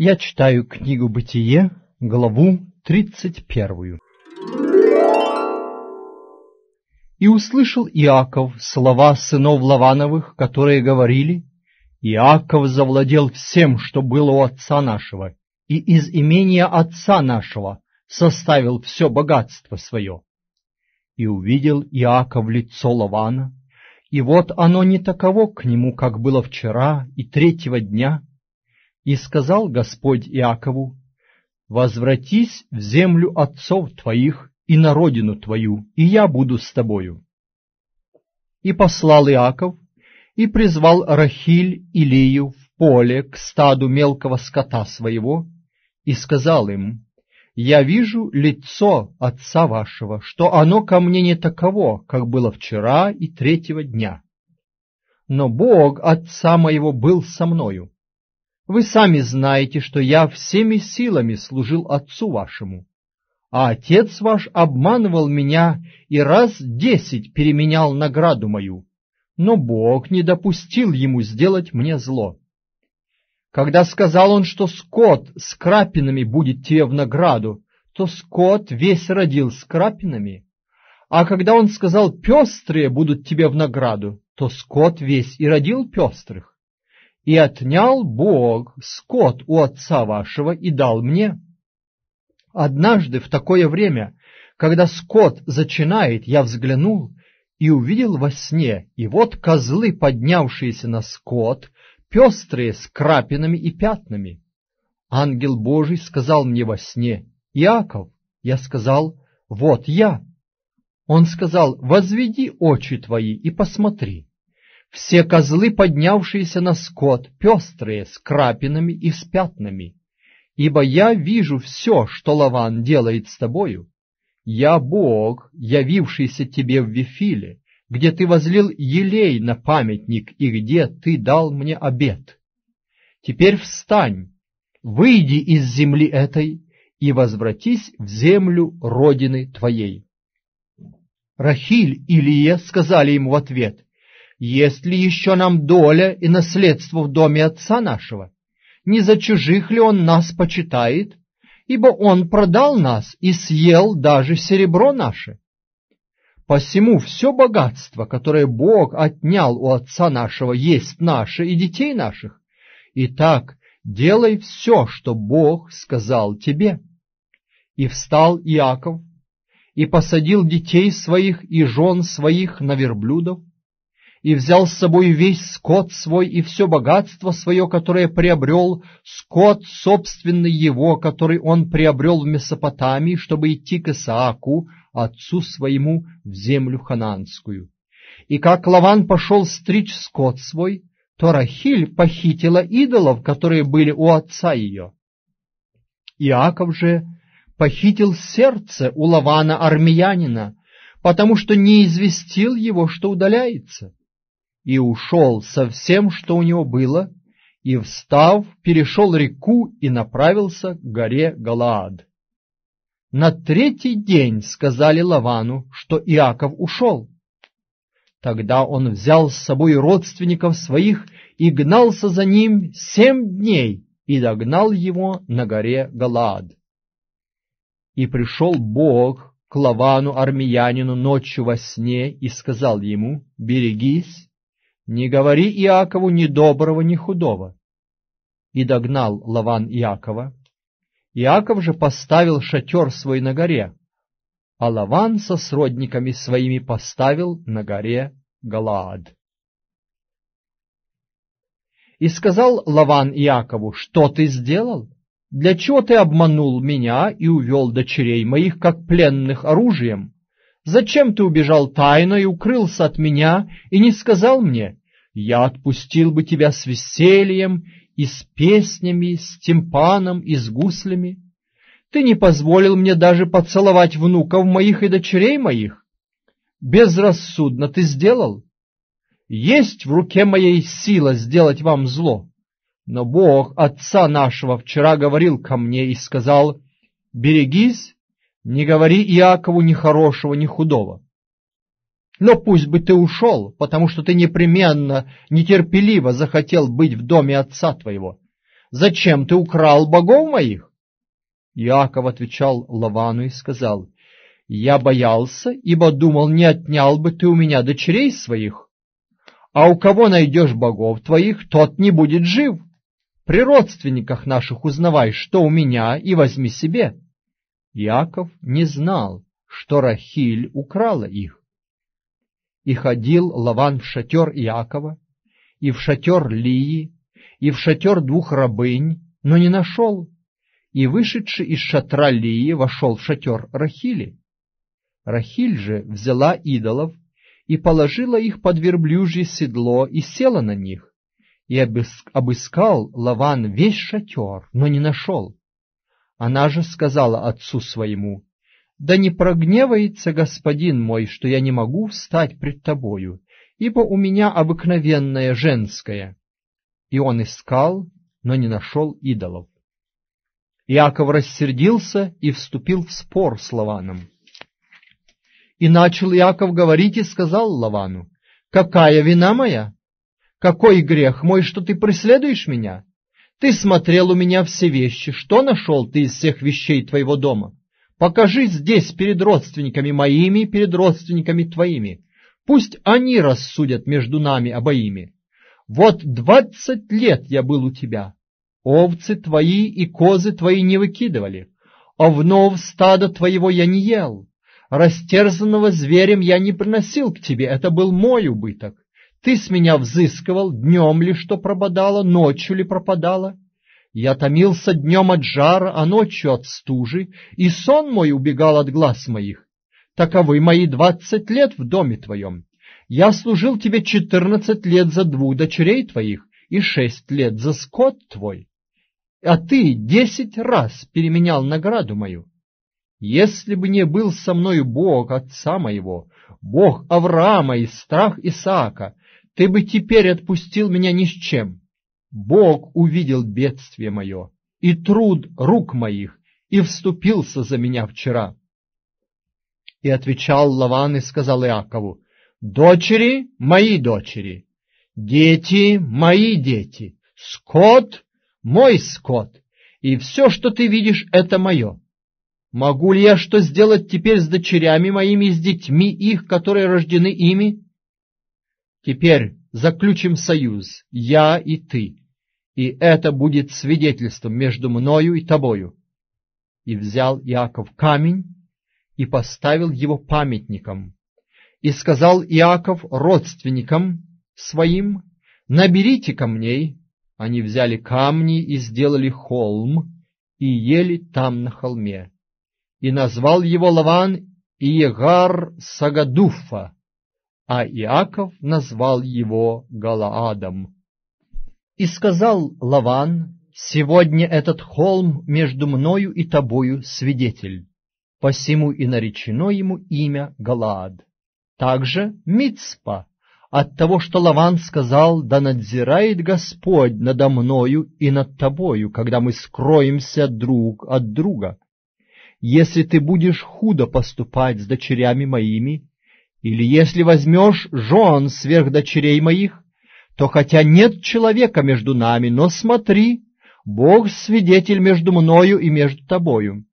Я читаю книгу «Бытие», главу 31. «И услышал Иаков слова сынов Лавановых, которые говорили, Иаков завладел всем, что было у отца нашего, и из имения отца нашего составил все богатство свое. И увидел Иаков лицо Лавана, и вот оно не таково к нему, как было вчера и третьего дня, и сказал Господь Иакову, «Возвратись в землю отцов твоих и на родину твою, и я буду с тобою». И послал Иаков, и призвал Рахиль и Лию в поле к стаду мелкого скота своего, и сказал им, «Я вижу лицо отца вашего, что оно ко мне не таково, как было вчера и третьего дня. Но Бог отца моего был со мною, вы сами знаете, что я всеми силами служил отцу вашему, а отец ваш обманывал меня и раз десять переменял награду мою, но Бог не допустил ему сделать мне зло. Когда сказал он, что скот с крапинами будет тебе в награду, то скот весь родил с крапинами, а когда он сказал, пестрые будут тебе в награду, то скот весь и родил пестрых и отнял Бог скот у отца вашего и дал мне. Однажды в такое время, когда скот зачинает, я взглянул и увидел во сне, и вот козлы, поднявшиеся на скот, пестрые с крапинами и пятнами. Ангел Божий сказал мне во сне, «Иаков». Я сказал, «Вот я». Он сказал, «Возведи очи твои и посмотри». Все козлы, поднявшиеся на скот, пестрые, с крапинами и с пятнами. Ибо я вижу все, что Лаван делает с тобою. Я Бог, явившийся тебе в Вифиле, где ты возлил елей на памятник и где ты дал мне обед. Теперь встань, выйди из земли этой и возвратись в землю родины твоей. Рахиль и Лия сказали ему в ответ, есть ли еще нам доля и наследство в доме отца нашего? Не за чужих ли он нас почитает? Ибо он продал нас и съел даже серебро наше. Посему все богатство, которое Бог отнял у отца нашего, есть наше и детей наших. Итак, делай все, что Бог сказал тебе. И встал Иаков, и посадил детей своих и жен своих на верблюдов, и взял с собой весь скот свой и все богатство свое, которое приобрел, скот собственный его, который он приобрел в Месопотамии, чтобы идти к Исааку, отцу своему, в землю хананскую. И как Лаван пошел стричь скот свой, то Рахиль похитила идолов, которые были у отца ее. Иаков же похитил сердце у Лавана армянина, потому что не известил его, что удаляется и ушел со всем, что у него было, и, встав, перешел реку и направился к горе Галаад. На третий день сказали Лавану, что Иаков ушел. Тогда он взял с собой родственников своих и гнался за ним семь дней и догнал его на горе Галаад. И пришел Бог к Лавану армянину ночью во сне и сказал ему, «Берегись, не говори Иакову ни доброго, ни худого. И догнал Лаван Иакова. Иаков же поставил шатер свой на горе, а Лаван со сродниками своими поставил на горе Галаад. И сказал Лаван Иакову, что ты сделал? Для чего ты обманул меня и увел дочерей моих, как пленных оружием? Зачем ты убежал тайно и укрылся от меня и не сказал мне, я отпустил бы тебя с весельем и с песнями, с тимпаном и с гуслями. Ты не позволил мне даже поцеловать внуков моих и дочерей моих. Безрассудно ты сделал. Есть в руке моей сила сделать вам зло. Но Бог Отца нашего вчера говорил ко мне и сказал, «Берегись, не говори Иакову ни хорошего, ни худого». Но пусть бы ты ушел, потому что ты непременно, нетерпеливо захотел быть в доме отца твоего. Зачем ты украл богов моих? Иаков отвечал Лавану и сказал, Я боялся, ибо думал, не отнял бы ты у меня дочерей своих. А у кого найдешь богов твоих, тот не будет жив. При родственниках наших узнавай, что у меня, и возьми себе. Иаков не знал, что Рахиль украла их. И ходил Лаван в шатер Иакова, и в шатер Лии, и в шатер двух рабынь, но не нашел, и, вышедший из шатра Лии, вошел в шатер Рахили. Рахиль же взяла идолов и положила их под верблюжье седло и села на них, и обыскал Лаван весь шатер, но не нашел. Она же сказала отцу своему, «Да не прогневается господин мой, что я не могу встать пред тобою, ибо у меня обыкновенное женское». И он искал, но не нашел идолов. Иаков рассердился и вступил в спор с Лаваном. И начал Иаков говорить и сказал Лавану, «Какая вина моя? Какой грех мой, что ты преследуешь меня? Ты смотрел у меня все вещи, что нашел ты из всех вещей твоего дома? Покажи здесь перед родственниками моими, перед родственниками твоими. Пусть они рассудят между нами обоими. Вот двадцать лет я был у тебя. Овцы твои и козы твои не выкидывали. Овнов стада твоего я не ел. Растерзанного зверем я не приносил к тебе, это был мой убыток. Ты с меня взыскивал, днем ли что пропадало, ночью ли пропадало. Я томился днем от жара, а ночью от стужи, и сон мой убегал от глаз моих. Таковы мои двадцать лет в доме твоем. Я служил тебе четырнадцать лет за двух дочерей твоих и шесть лет за скот твой, а ты десять раз переменял награду мою. Если бы не был со мною Бог отца моего, Бог Авраама и страх Исаака, ты бы теперь отпустил меня ни с чем. Бог увидел бедствие мое и труд рук моих, и вступился за меня вчера. И отвечал Лаван и сказал Иакову, Дочери — мои дочери, дети — мои дети, скот — мой скот, и все, что ты видишь, это мое. Могу ли я что сделать теперь с дочерями моими и с детьми их, которые рождены ими? Теперь заключим союз, я и ты, и это будет свидетельством между мною и тобою. И взял Иаков камень и поставил его памятником, и сказал Иаков родственникам своим, «Наберите камней». Они взяли камни и сделали холм, и ели там на холме. И назвал его Лаван Иегар Сагадуфа, а Иаков назвал его Галаадом. И сказал Лаван, «Сегодня этот холм между мною и тобою свидетель, посему и наречено ему имя Галаад». Также Мицпа, от того, что Лаван сказал, да надзирает Господь надо мною и над тобою, когда мы скроемся друг от друга. Если ты будешь худо поступать с дочерями моими, или если возьмешь жен сверх дочерей моих, то хотя нет человека между нами, но смотри, Бог свидетель между мною и между тобою.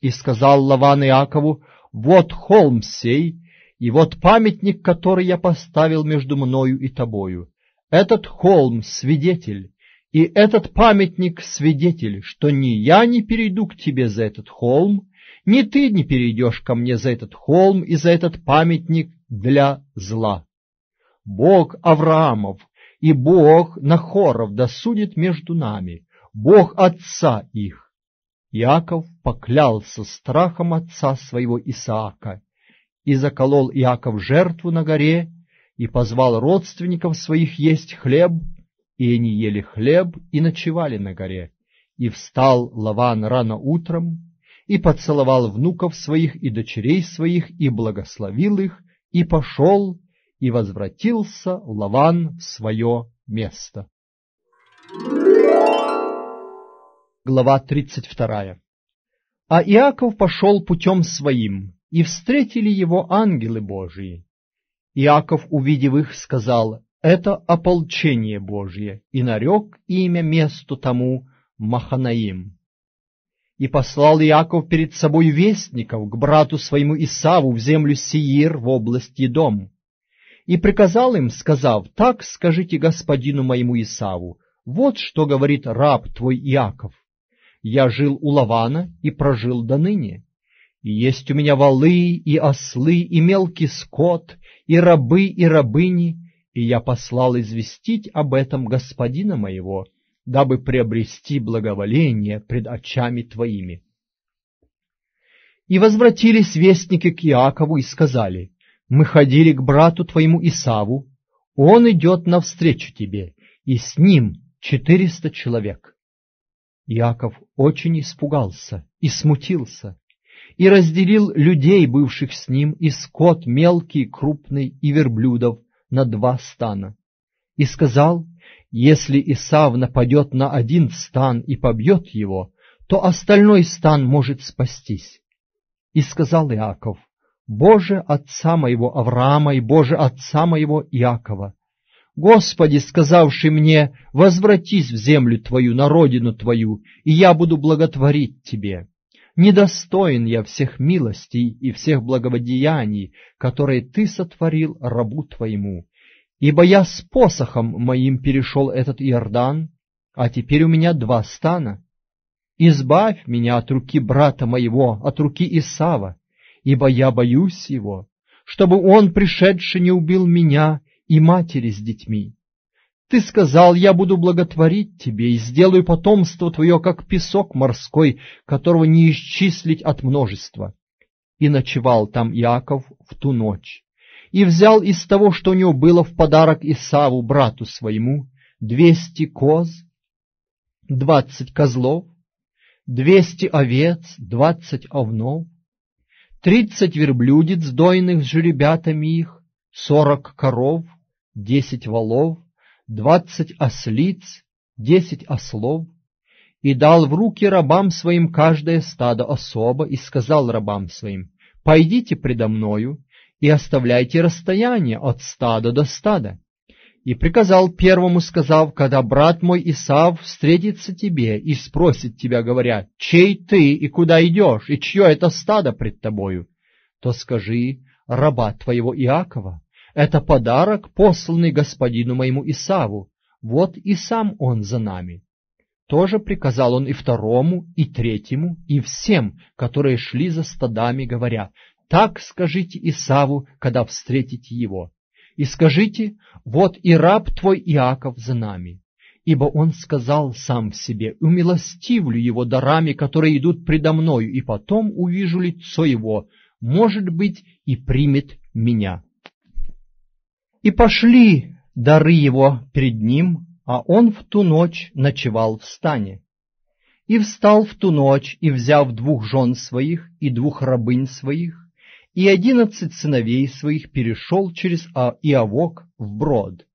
И сказал Лаван Иакову, вот холм сей, и вот памятник, который я поставил между мною и тобою. Этот холм — свидетель, и этот памятник — свидетель, что ни я не перейду к тебе за этот холм, ни ты не перейдешь ко мне за этот холм и за этот памятник для зла. Бог Авраамов и Бог Нахоров досудит между нами, Бог отца их. Иаков поклялся страхом отца своего Исаака и заколол Иаков жертву на горе, и позвал родственников своих есть хлеб, и они ели хлеб и ночевали на горе. И встал Лаван рано утром, и поцеловал внуков своих и дочерей своих, и благословил их, и пошел, и возвратился Лаван в свое место. Глава тридцать вторая А Иаков пошел путем своим, и встретили его ангелы Божии. Иаков, увидев их, сказал, это ополчение Божье, и нарек имя месту тому Маханаим. И послал Иаков перед собой вестников к брату своему Исаву в землю Сиир в область Едом. И приказал им, сказав, так скажите господину моему Исаву, вот что говорит раб твой Иаков. Я жил у Лавана и прожил до ныне. И есть у меня валы и ослы, и мелкий скот, и рабы, и рабыни, и я послал известить об этом господина моего, дабы приобрести благоволение пред очами твоими. И возвратились вестники к Иакову и сказали, «Мы ходили к брату твоему Исаву, он идет навстречу тебе, и с ним четыреста человек». Иаков очень испугался и смутился, и разделил людей, бывших с ним, и скот мелкий, крупный, и верблюдов на два стана. И сказал, если Исав нападет на один стан и побьет его, то остальной стан может спастись. И сказал Иаков, Боже отца моего Авраама и Боже отца моего Иакова, Господи, сказавший мне, возвратись в землю твою, на родину твою, и я буду благотворить тебе. Недостоин я всех милостей и всех благоводеяний, которые ты сотворил рабу твоему. Ибо я с посохом моим перешел этот Иордан, а теперь у меня два стана. Избавь меня от руки брата моего, от руки Исава, ибо я боюсь его, чтобы он, пришедший, не убил меня и матери с детьми. Ты сказал, я буду благотворить тебе и сделаю потомство твое, как песок морской, которого не исчислить от множества. И ночевал там Иаков в ту ночь, и взял из того, что у него было в подарок Исаву, брату своему, двести коз, двадцать козлов, двести овец, двадцать овнов, тридцать верблюдец, дойных с жеребятами их, сорок коров, десять волов, двадцать ослиц, десять ослов, и дал в руки рабам своим каждое стадо особо, и сказал рабам своим, «Пойдите предо мною и оставляйте расстояние от стада до стада». И приказал первому, сказав, когда брат мой Исав встретится тебе и спросит тебя, говоря, «Чей ты и куда идешь, и чье это стадо пред тобою?» То скажи, раба твоего Иакова, это подарок, посланный господину моему Исаву. Вот и сам он за нами. Тоже приказал он и второму, и третьему, и всем, которые шли за стадами, говоря, «Так скажите Исаву, когда встретите его, и скажите, вот и раб твой Иаков за нами». Ибо он сказал сам в себе, «Умилостивлю его дарами, которые идут предо мною, и потом увижу лицо его, может быть, и примет меня». И пошли дары его перед ним, а он в ту ночь ночевал в стане. И встал в ту ночь, и, взяв двух жен своих и двух рабынь своих, и одиннадцать сыновей своих, перешел через а-, Иовок в брод,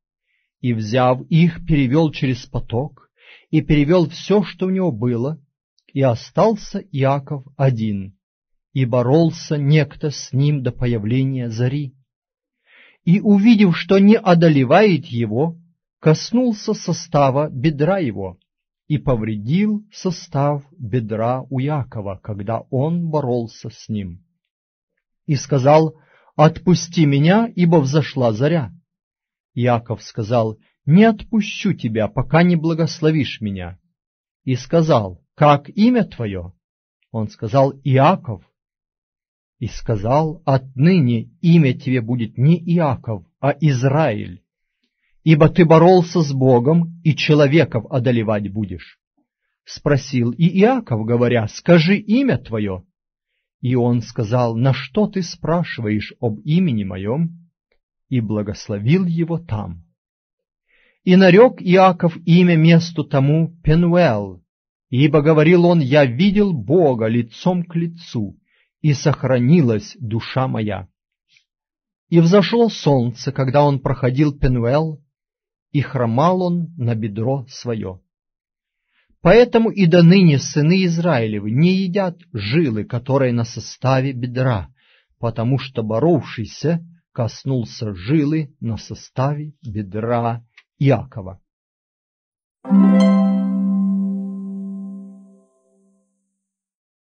и, взяв их, перевел через поток, и перевел все, что у него было, и остался Иаков один, и боролся некто с ним до появления зари и, увидев, что не одолевает его, коснулся состава бедра его и повредил состав бедра у Якова, когда он боролся с ним. И сказал, «Отпусти меня, ибо взошла заря». Яков сказал, «Не отпущу тебя, пока не благословишь меня». И сказал, «Как имя твое?» Он сказал, «Иаков» и сказал, «Отныне имя тебе будет не Иаков, а Израиль, ибо ты боролся с Богом, и человеков одолевать будешь». Спросил и Иаков, говоря, «Скажи имя твое». И он сказал, «На что ты спрашиваешь об имени моем?» И благословил его там. И нарек Иаков имя месту тому Пенуэл, ибо говорил он, «Я видел Бога лицом к лицу, и сохранилась душа моя. И взошло солнце, когда он проходил Пенуэл, и хромал он на бедро свое. Поэтому и до ныне сыны Израилевы не едят жилы, которые на составе бедра, потому что боровшийся коснулся жилы на составе бедра Иакова. Thank you.